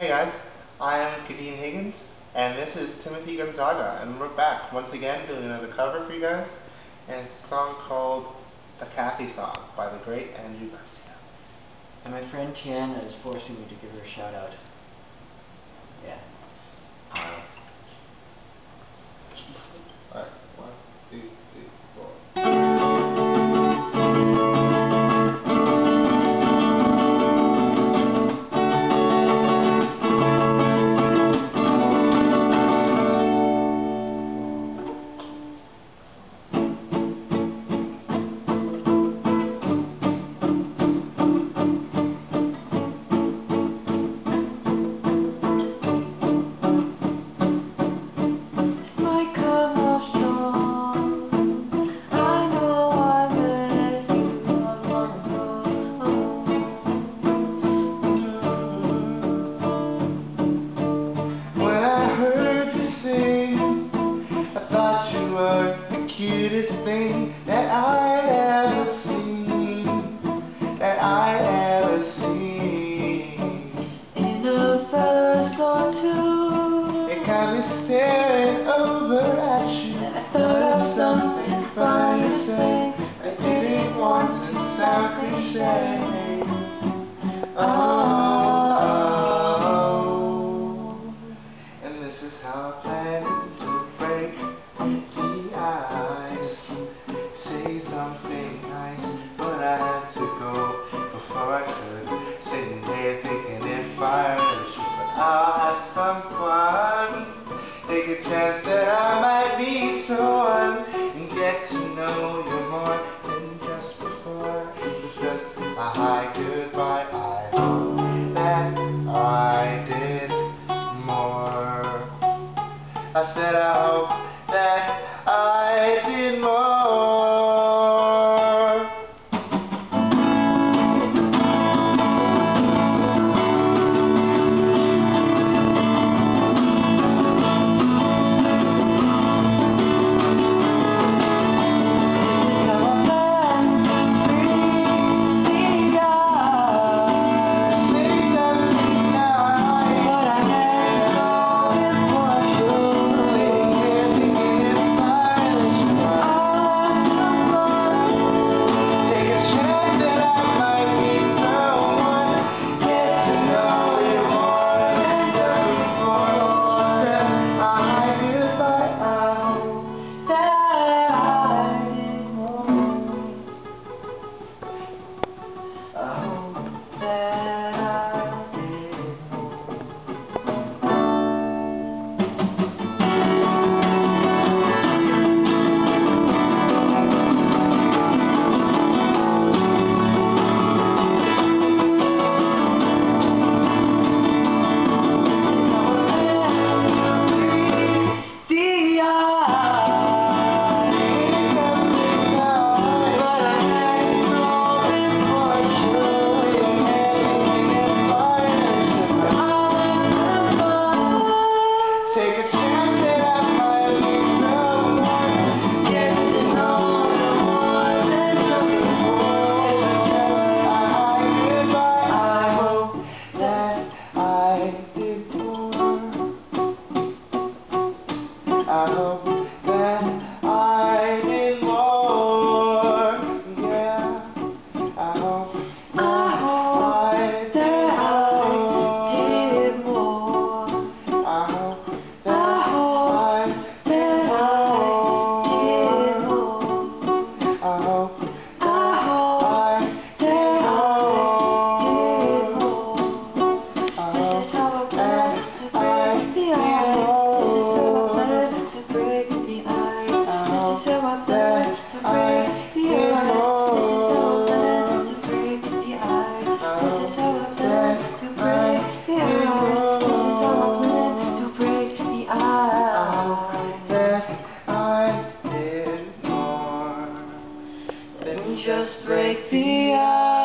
Hey guys, I am Kadeen Higgins, and this is Timothy Gonzaga, and we're back once again doing another cover for you guys, and it's a song called The Cathy Song by the great Andrew Garcia. And my friend Tiana is forcing me to give her a shout out. Yeah. Uh, greatest thing that I ever seen, that I ever seen. In a verse or two, it got me staring over just break the ice.